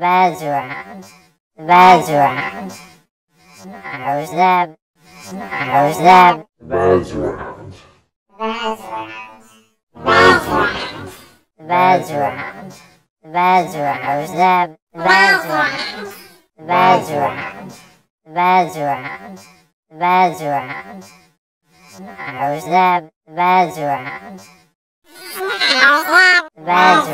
bed's around, the bed's around. Nose up, nose up, Bed's around. the bed's around, the bed's